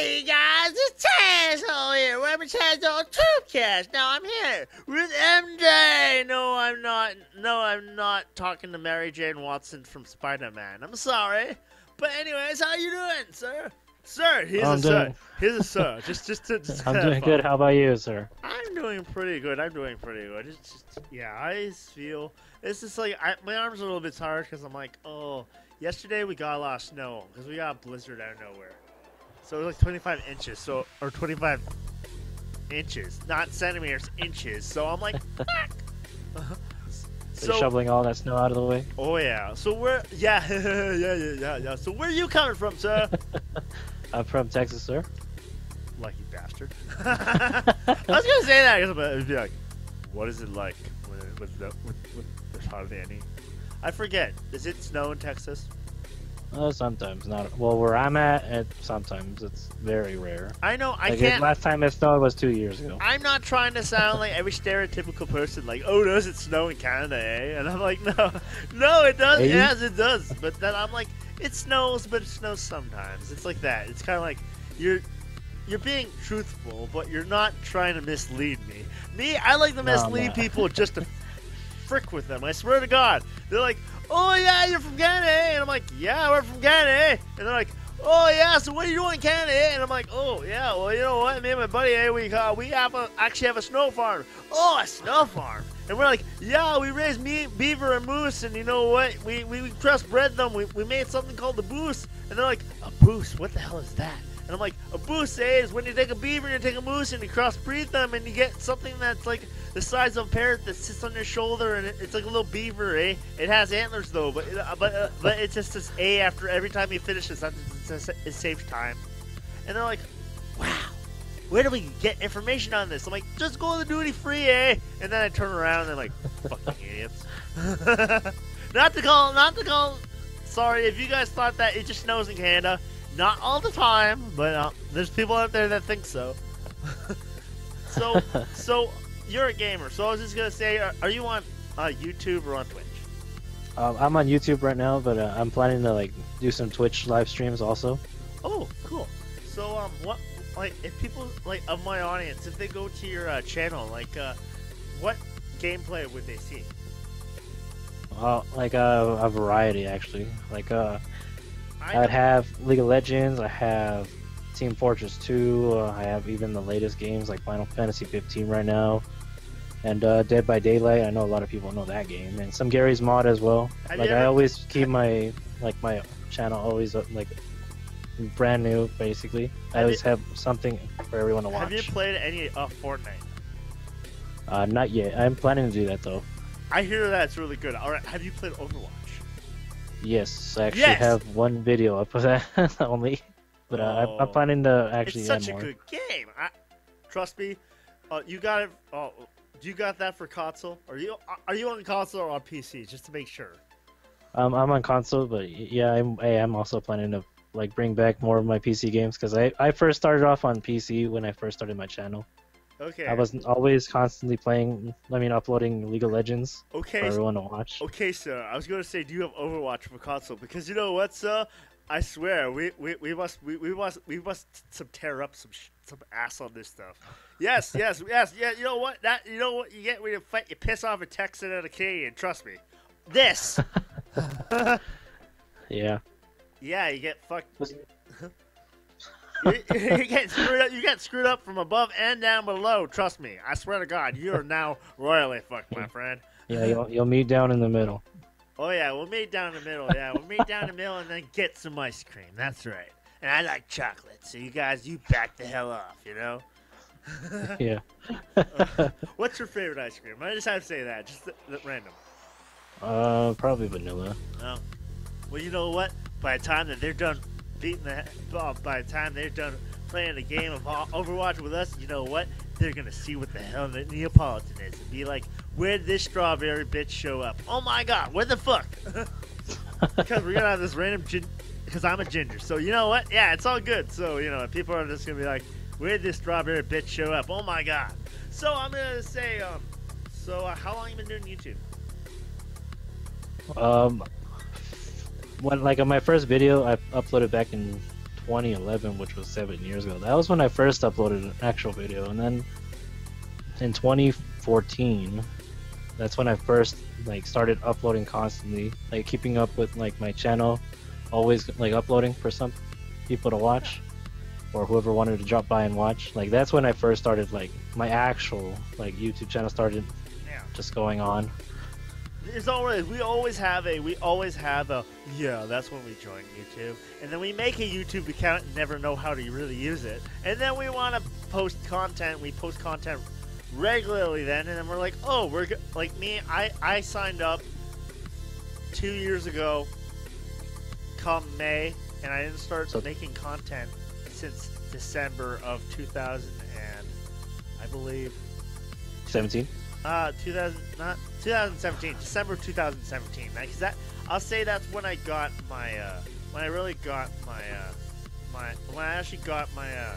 Hey guys, it's Tazwhole here. We're Tazwhole Tubecast. Now I'm here with MJ. No, I'm not. No, I'm not talking to Mary Jane Watson from Spider-Man. I'm sorry. But anyways, how you doing, sir? Sir, here's I'm a sir. doing- Here's a sir. Just, just, to, just I'm doing good. How about you, sir? I'm doing pretty good. I'm doing pretty good. It's just, yeah, I just feel it's just like I, my arms are a little bit tired because I'm like, oh, yesterday we got a lot of snow because we got a blizzard out of nowhere. So it was like 25 inches, so or 25 inches, not centimeters, inches. So I'm like, fuck. So, shoveling all that snow out of the way. oh yeah, so where? Yeah, yeah, yeah, yeah, yeah. So where are you coming from, sir? I'm from Texas, sir. Lucky bastard. I was gonna say that, 'cause it would be like, what is it like when with, the, with, with there's hardly any? I forget. Is it snow in Texas? Uh, sometimes not. Well, where I'm at, it, sometimes it's very rare. I know. I Like, can't. last time it snowed was two years ago. I'm not trying to sound like every stereotypical person, like, oh, does it snow in Canada, eh? And I'm like, no, no, it does. Eh? Yes, it does. But then I'm like, it snows, but it snows sometimes. It's like that. It's kind of like you're you're being truthful, but you're not trying to mislead me. Me, I like to No, mislead not. people just to frick with them. I swear to God. They're like, oh yeah, you're from Canada, eh? And I'm like, yeah, we're from Canada, eh? And they're like, oh yeah, so what are you doing in Canada, eh? And I'm like, oh yeah, well you know what, me and my buddy, hey, we uh, we have a, actually have a snow farm. Oh, a snow farm. And we're like, yeah, we raise me, beaver and moose, and you know what? We we, we crossbred them. We, we made something called the boose. And they're like, a boose? What the hell is that? And I'm like, a boose eh, is when you take a beaver and you take a moose and you crossbreed them and you get something that's like the size of a parrot that sits on your shoulder and it's like a little beaver, eh? It has antlers though, but uh, but uh, but it just says A after every time you finish a sentence. It, says, it saves time. And they're like, wow, where do we get information on this? I'm like, just go to the duty free, eh? And then I turn around and they're like, fucking idiots. not to call, not to call. Sorry if you guys thought that it just snows in Canada. Not all the time, but uh, there's people out there that think so. so, so you're a gamer. So I was just gonna say, are, are you on uh, YouTube or on Twitch? Um, I'm on YouTube right now, but uh, I'm planning to like do some Twitch live streams also. Oh, cool. So, um, what, like, if people, like, of my audience, if they go to your uh, channel, like, uh, what gameplay would they see? Uh, like uh, a variety actually. Like uh, I'd have League of Legends. I have Team Fortress 2. Uh, I have even the latest games like Final Fantasy 15 right now, and uh, Dead by Daylight. I know a lot of people know that game, and some Gary's Mod as well. Have like I ever- always keep my like my channel always uh, like brand new basically. I always you- have something for everyone to watch. Have you played any uh, Fortnite? Uh, not yet. I'm planning to do that though. I hear that's really good. All right, have you played Overwatch? Yes, I actually Yes! have one video up for that only, but uh, I'm, I'm Oh. planning to actually it's such a more. good game. I, trust me. Uh, you got it. Oh, do you got that for console? Are you are you on console or on PC? Just to make sure. Um, I'm on console, but yeah, I'm I am also planning to like bring back more of my PC games because I I first started off on PC when I first started my channel. Okay. I was always constantly playing. I mean, uploading League of Legends Okay. for everyone to watch. Okay, sir. I was gonna say, do you have Overwatch for console? Because you know what, sir? I swear, we we, we must we, we must we must some tear up some sh- some ass on this stuff. Yes, yes, yes, yeah. You know what? That you know what you get when you fight, you piss off a Texan and a Canadian. Trust me. This. Yeah. yeah, you get fucked. You, you get screwed up. You get screwed up from above and down below. Trust me. I swear to God, you are now royally fucked, my friend. Yeah, you'll you'll meet down in the middle. Oh yeah, we'll meet down in the middle. Yeah, we'll meet down in the middle and then get some ice cream. That's right. And I like chocolate, so you guys, you back the hell off. You know. Yeah. What's your favorite ice cream? I just have to say that, just th- th- random. uh, probably vanilla. No. Well, you know what? By the time that they're done beating the, oh, by the time they're done playing the game of Overwatch with us, you know what? They're gonna see what the hell the Neapolitan is and be like, "Where'd this strawberry bitch show up? Oh my God, where the fuck?" because we're gonna have this random gin. Because I'm a ginger, so you know what? Yeah, it's all good. So you know, people are just gonna be like, "Where'd this strawberry bitch show up? Oh my God!" So I'm gonna say, um, so uh, how long you been doing YouTube? Um, when like on my first video I uploaded back in 2011, which was seven years ago. That was when I first uploaded an actual video, and then in 2014, that's when I first like started uploading constantly, like keeping up with like my channel, always like uploading for some people to watch or whoever wanted to drop by and watch. Like that's when I first started like my actual like YouTube channel started Yeah. just going on. It's always we always have a we always have a yeah that's when we join YouTube. And then we make a YouTube account and never know how to really use it. And then we want to post content we post content regularly then. And then we're like oh we're like me I I signed up two years ago come May and I didn't start making content since December of 2000 and I believe. 17. Uh, 2000, not 2017, December 2017. Like that, I'll say that's when I got my, uh, when I really got my, uh, my, when I actually got my uh,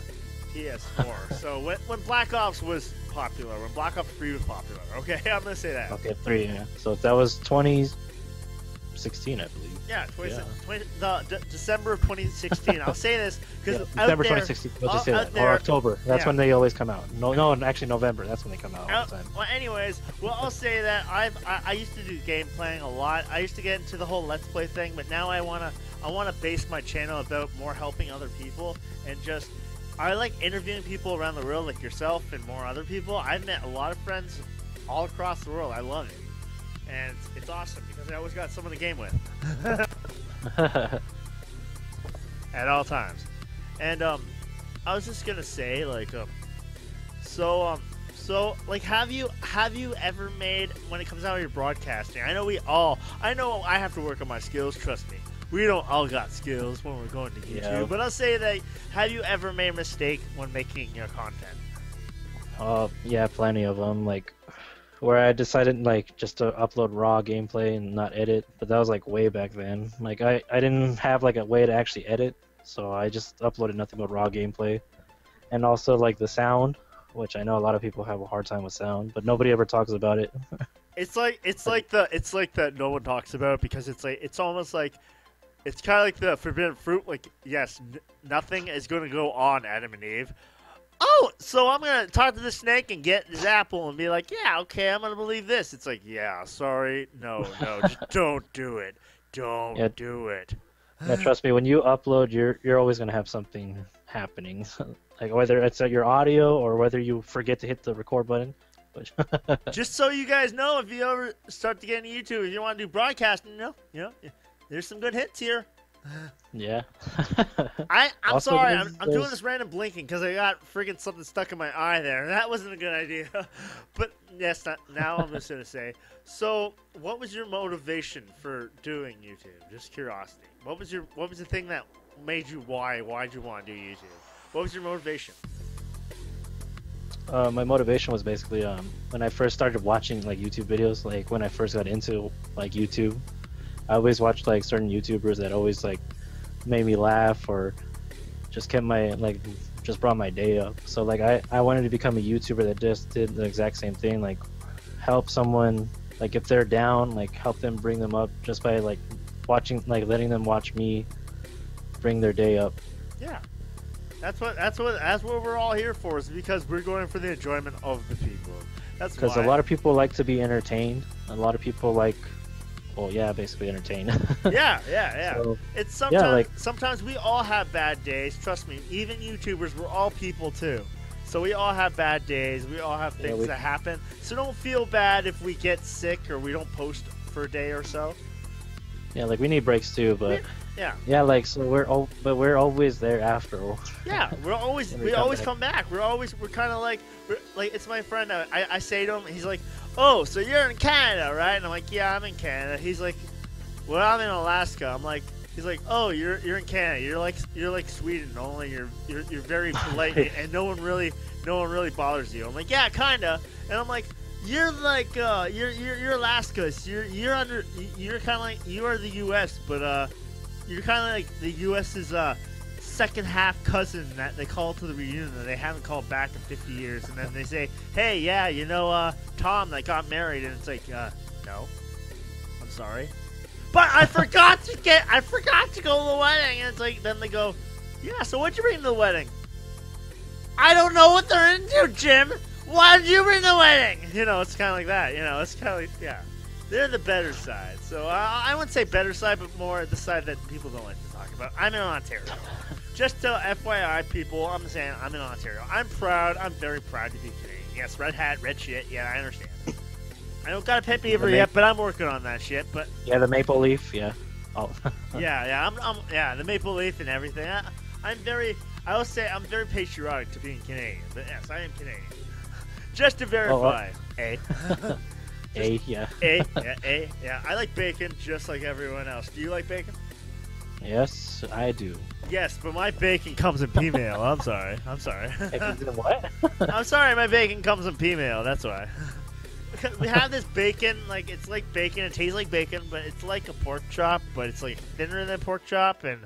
PS4. so when, when Black Ops was popular, when Black Ops 3 was popular. Okay, I'm gonna say that. Okay, three. Yeah. So that was 2016, I believe. Yeah, 20, Yeah. 20 the, de- December of 2016. I'll say this because out December there, 2016. We'll just say that. there- or October. That's yeah. when they always come out. No, no, actually November. That's when they come out all the time. well, anyways, well, I'll say that I've I, I used to do game playing a lot. I used to get into the whole let's play thing, but now I wanna I wanna base my channel about more helping other people and just I like interviewing people around the world, like yourself and more other people. I've met a lot of friends all across the world. I love it, and it's, it's awesome because I always got someone to game with at all times. And um, I was just gonna say like um, so um, so like have you have you ever made when it comes out of your broadcasting? I know we all I know I have to work on my skills. Trust me, we don't all got skills when we're going to YouTube. Yeah. But I'll say that have you ever made a mistake when making your content? Uh, yeah, plenty of them. Like, where I decided like just to upload raw gameplay and not edit, but that was like way back then. Like, I I didn't have like a way to actually edit, so I just uploaded nothing but raw gameplay, and also like the sound, which I know a lot of people have a hard time with sound, but nobody ever talks about it. It's like it's like the it's like that no one talks about because it's like it's almost like it's kind of like the forbidden fruit. Like yes, n- nothing is going to go on Adam and Eve. Oh, so I'm gonna talk to the snake and get this apple and be like, yeah, okay, I'm gonna believe this. It's like, yeah, sorry, no, no, just don't do it, don't Yeah. do it. yeah, trust me, when you upload, you're you're always gonna have something happening, like whether it's uh, your audio or whether you forget to hit the record button. Just so you guys know, if you ever start to get into YouTube, if you want to do broadcasting, you know, you know, there's some good hits here. Yeah. I, I'm Also, sorry, I'm, I'm doing this random blinking because I got friggin' something stuck in my eye there. That wasn't a good idea. but yes, not, now I'm just gonna say. So, what was your motivation for doing YouTube? Just curiosity. What was your What was the thing that made you why? Why'd you want to do YouTube? What was your motivation? Uh, my motivation was basically um, when I first started watching like YouTube videos, like when I first got into like YouTube, I always watched like certain YouTubers that always like made me laugh or just kept my like just brought my day up. So like I I wanted to become a YouTuber that just did the exact same thing, like help someone like if they're down, like help them bring them up just by like watching like letting them watch me bring their day up. Yeah, that's what that's what that's what we're all here for. Is because we're going for the enjoyment of the people. That's Because a lot of people like to be entertained. A lot of people like, well, yeah, basically entertain. yeah, yeah, yeah. So, It's sometimes yeah, like- sometimes we all have bad days. Trust me, even YouTubers, we're all people too. So we all have bad days. We all have Yeah, things we- that happen. So don't feel bad if we get sick or we don't post for a day or so. yeah, like we need breaks too, but Yeah, yeah, like so we're all, but we're always there after. yeah. We're always we, we come always back. come back. We're always we're kind of like we're, like it's my friend. I I say to him, he's like, "Oh, so you're in Canada, right?" And I'm like, "Yeah, I'm in Canada." He's like, "Well, I'm in Alaska." I'm like. He's like, oh, you're you're in Canada. You're like you're like Sweden. Only you're you're, you're very polite and, no one really no one really bothers you. I'm like, yeah, kinda. And I'm like, you're like uh, you're you're you're Alaska. So you're you're under you're kind of like you are the U.S. But uh, you're kind of like the U.S.'s uh second half cousin that they call to the reunion that they haven't called back in 50 years, and then they say, hey, yeah, you know uh Tom that got married, and it's like, uh, no, I'm sorry. But I forgot to get, I forgot to go to the wedding, and it's like, then they go, Yeah, so what'd you bring to the wedding? I don't know what they're into, Jim. Why did you bring the wedding? You know, it's kind of like that. You know, it's kind of like, yeah. They're the better side. So uh, I wouldn't say better side, but more the side that people don't like to talk about. I'm in Ontario. Just to FYI, people, I'm saying I'm in Ontario. I'm proud. I'm very proud to be Canadian. Yes, red hat, red shit. Yeah, I understand. I don't got a pet beaver ma- yet, but I'm working on that shit. But Yeah, the maple leaf. Yeah. Oh. yeah, yeah, I'm, I'm yeah, the maple leaf and everything. I, I'm very, I will say, I'm very patriotic to being Canadian. But yes, I am Canadian. Just to oh, verify, a, A. Yeah. a, yeah, a, yeah. I like bacon just like everyone else. Do you like bacon? Yes, I do. Yes, but my bacon comes in peameal. I'm sorry. I'm sorry. What? I'm sorry, my bacon comes in peameal. That's why. We have this bacon, like it's like bacon. It tastes like bacon, but it's like a pork chop, but it's like thinner than pork chop. And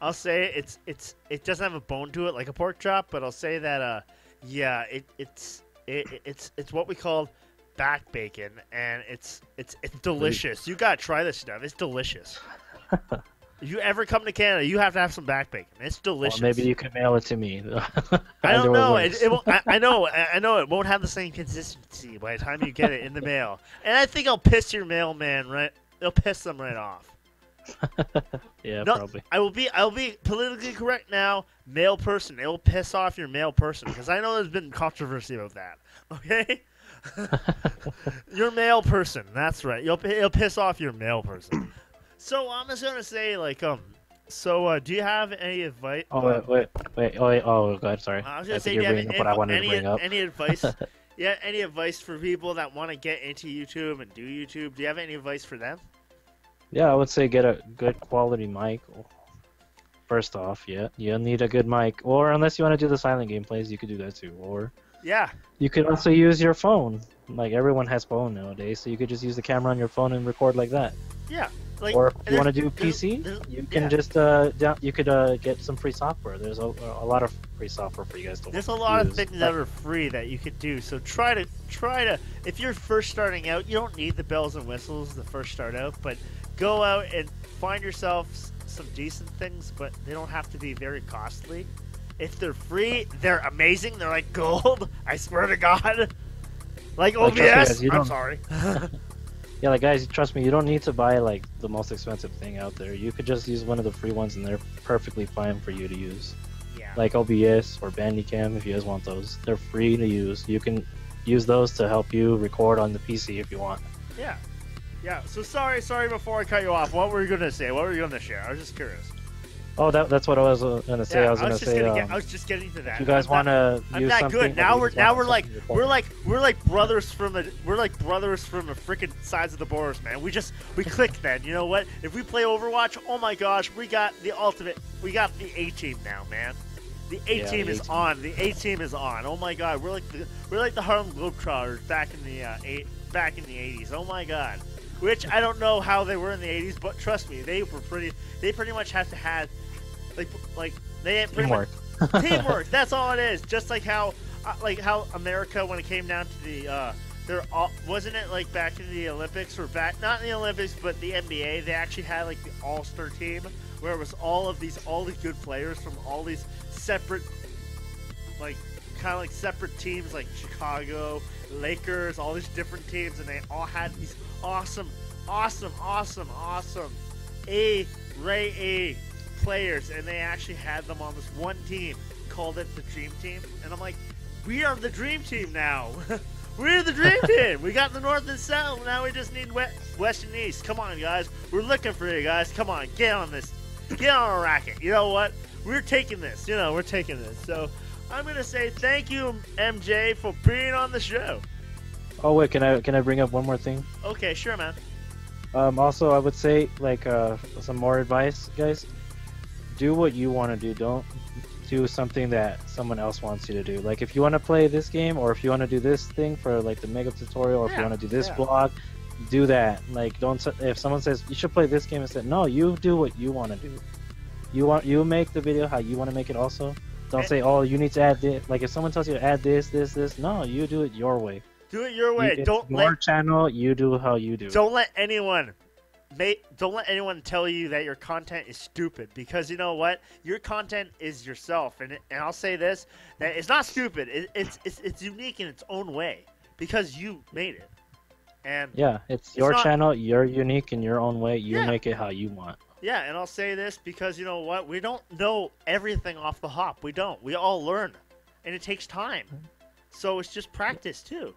I'll say it's it's it doesn't have a bone to it like a pork chop, but I'll say that uh yeah it it's it, it's it's what we call back bacon, and it's it's it's delicious. You gotta try this stuff. It's delicious. If you ever come to Canada, you have to have some back bacon. It's Well, delicious. maybe you can mail it to me. I don't know. It, it won't, I, I know. I I know it won't have the same consistency by the time you get it in the mail. And I think I'll piss your mailman right. It'll piss them right off. yeah, No, probably. I will be. I will be politically correct now. Mail person. It will piss off your mail person because I know there's been controversy about that. Okay. your mail person. That's right. You'll it'll piss off your mail person. So I'm just gonna say like um. So uh, do you have any advice? Oh wait, wait, wait, oh, wait, oh god, sorry. I was I gonna think say, do you're have any, what I wanted any, to bring up. any advice? yeah, any advice for people that want to get into YouTube and do YouTube? Do you have any advice for them? Yeah, I would say get a good quality mic. First off, yeah, you need a good mic. Or unless you want to do the silent gameplays, you could do that too. Or Yeah, you could also use your phone. Like everyone has phone nowadays, so you could just use the camera on your phone and record like that. Yeah. Like, or if you want to do PC, there's- you can yeah. just uh, down, you could uh, get some free software. There's a, a lot of free software for you guys to There's a lot of use. things that are free that you could do. So try to try to. If you're first starting out, you don't need the bells and whistles to first start out, but go out and find yourself some decent things, but they don't have to be very costly. If they're free, they're amazing. They're like gold. I swear to God. Like Like, me, OBS. guys, you I'm sorry. Yeah, like guys, trust me, you don't need to buy like the most expensive thing out there. You could just use one of the free ones, and they're perfectly fine for you to use. yeah. Like OBS or Bandicam, if you guys want those, they're free to use. You can use those to help you record on the PC if you want. Yeah. Yeah. So sorry, sorry. Before I cut you off, what were you gonna say? What were you gonna share? I was just curious. Oh, that, that's what I was uh, gonna say. yeah, I was gonna just say, gonna um, get, I was just getting to that. you guys want to I'm not good. Now we're now we're like we're like we're like brothers from a we're like brothers from a freaking sides of the borders, man. We just we clicked then. You know what? If we play Overwatch, oh my gosh, we got the ultimate. We got the A team now, man. The A Yeah, team the is A-team. on. The A team is on. Oh my god, we're like the we're like the Harlem Globetrotters back in the uh, eight back in the 80s. Oh my god. Which I don't know how they were in the 80s, but trust me, they were pretty. They pretty much have to had like like they pretty much teamwork. teamwork. That's all it is. Just like how, uh, like how America, when it came down to the, uh, they're wasn't it like back in the Olympics or back not in the Olympics, but the NBA? They actually had like the All Star team where it was all of these all these good players from all these separate, like kind of like separate teams, like Chicago, Lakers, all these different teams, and they all had these awesome, awesome, awesome, awesome, A Ray A players, and they actually had them on this one team, called it the Dream Team, and I'm like, we are the Dream Team now. We're the Dream Team. We got the North and South. Now we just need we- West and East. Come on, guys. We're looking for you guys. Come on, get on this. Get on a racket. You know what? We're taking this. You know, we're taking this. So I'm gonna say thank you, MJ, for being on the show. Oh wait, can I can I bring up one more thing? Okay, sure, man. Um, also, I would say like uh, some more advice, guys. Do what you want to do. Don't do something that someone else wants you to do. Like if you want to play this game, or if you want to do this thing for like the mega tutorial, or if you want to do this yeah. blog, do that. Like don't if someone says you should play this game instead. No, you do what you want to do. You want you make the video how you want to make it. Also, don't say oh you need to add this. Like if someone tells you to add this, this, this. No, you do it your way. Do it your way. it's Don't your let channel. You do how you do. don't let anyone Don't let anyone tell you that your content is stupid because you know what? Your content is yourself, and and I'll say this: that it's not stupid. It, it's it's it's unique in its own way because you made it. And Yeah, it's your not- channel. You're unique in your own way. You Yeah. make it how you want. yeah, and I'll say this because you know what? We don't know everything off the hop. We don't. We all learn, and it takes time. So it's just practice too.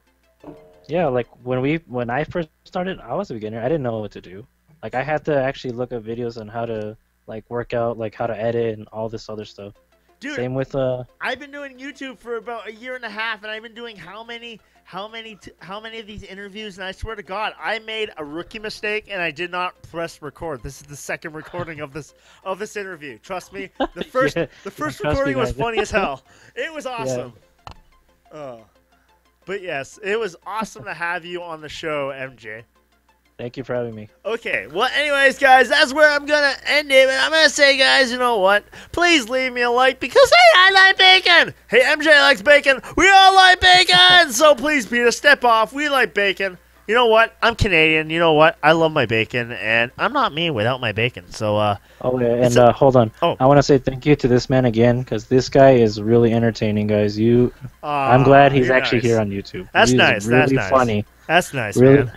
Yeah, like when we when I first started, I was a beginner. I didn't know what to do. Like I had to actually look up videos on how to like work out, like how to edit and all this other stuff. Dude, Same with uh I've been doing YouTube for about a year and a half, and I've been doing how many, how many, t- how many of these interviews? And I swear to God, I made a rookie mistake, and I did not press record. This is the second recording of this of this interview. Trust me, the first Yeah, the first recording was funny as hell. It was awesome. Oh, but yes, it was awesome to have you on the show, MJ. Thank you for having me. Okay, well, anyways, guys, that's where I'm gonna end it. And I'm gonna say, guys, you know what? Please leave me a like because hey, I like bacon. Hey, MJ likes bacon. We all like bacon. so please, Peter, step off. We like bacon. You know what? I'm Canadian. You know what? I love my bacon, and I'm not me without my bacon. So, uh, Oh yeah, and uh, hold on. Oh. I want to say thank you to this man again because this guy is really entertaining, guys. You, I'm glad he's actually nice. here on YouTube. That's He's nice, Really that's nice. funny. That's nice, Really, man.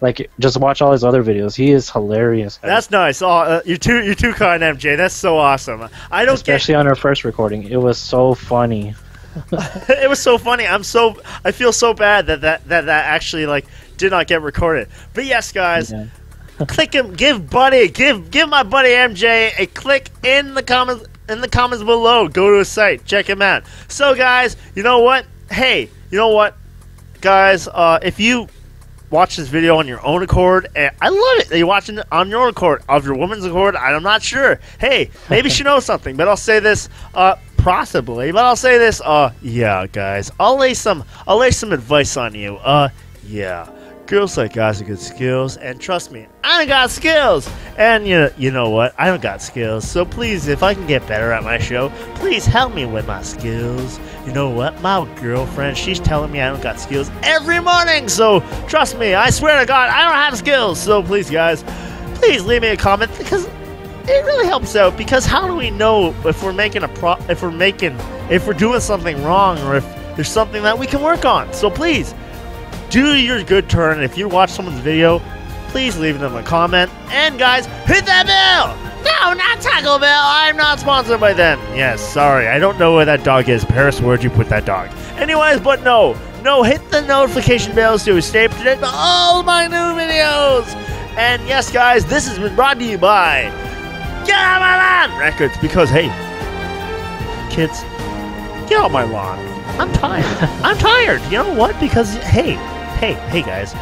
Like just watch all his other videos. He is hilarious. That's nice. Oh, uh, you're too, you're too kind, MJ. That's so awesome. I don't get. especially on our first recording. It was so funny. it was so funny. I'm so I feel so bad that that that, that actually like did not get recorded. But yes, guys, Yeah. click him. Give buddy, give give my buddy MJ a click in the comments in the comments below. Go to his site, check him out. So guys, you know what? Hey, you know what, guys? Uh, if you watch this video on your own accord, and I love it that you're watching it on your own accord, of your woman's accord. I'm not sure. Hey, maybe she knows something, but I'll say this. Uh, possibly, but I'll say this. Uh, yeah, guys, I'll lay some, I'll lay some advice on you. Uh, yeah. Girls like guys with good skills, and trust me, I don't got skills. And you know, you know what? I don't got skills. So please, if I can get better at my show, please help me with my skills. You know what? My girlfriend, she's telling me I don't got skills every morning. So trust me, I swear to God, I don't have skills. So please, guys, please leave me a comment because it really helps out. Because how do we know if we're making a pro? If we're making, if we're doing something wrong, or if there's something that we can work on? So please do your good turn. If you watch someone's video, please leave them a comment. And guys, hit that bell! No, not Taco Bell. I'm not sponsored by them. Yes, sorry. I don't know where that dog is. Paris, where'd you put that dog? Anyways, but no. No, hit the notification bell so stay up to date with all my new videos. And yes, guys, this has been brought to you by Get Out My Lawn Records. Because, hey, kids, get out my lawn. I'm tired. I'm tired. You know what? Because, hey, hey, hey, guys.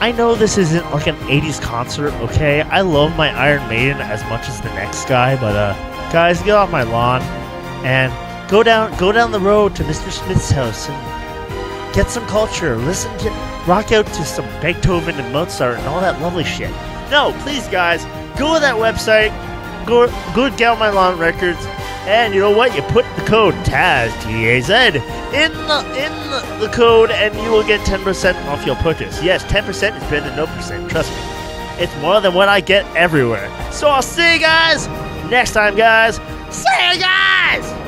I know this isn't like an 80s concert, okay? I love my Iron Maiden as much as the next guy, but uh guys, get off my lawn and go down go down the road to Mr. Smith's house and get some culture. Listen to rock out to some Beethoven and Mozart and all that lovely shit. No, please guys, go to that website, go go Get Off My Lawn Records, and you know what? You put the code TAZ T A Z in the in the, the code, and you will get 10% off your purchase. Yes, 10% is better than no percent. Trust me, it's more than what I get everywhere. So I'll see you guys next time, guys. See you guys.